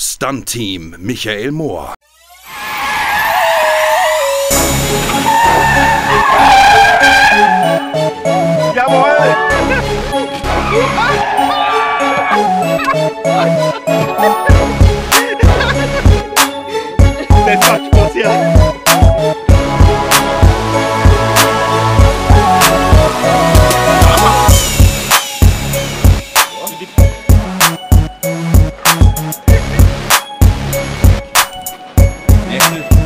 Stunt-Team Michael Mohr. Jawohl! Yeah.